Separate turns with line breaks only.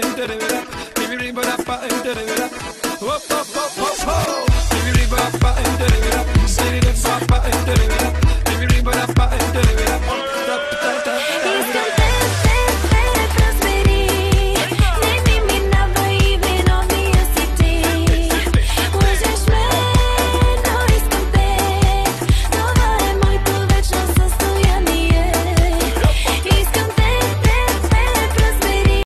entere verá